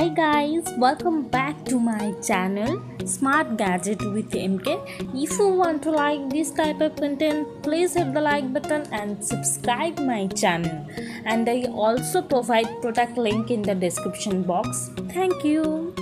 Hi guys, welcome back to my channel Smart Gadget with MK. If you want to like this type of content, please hit the like button and subscribe my channel. And I also provide product link in the description box. Thank you.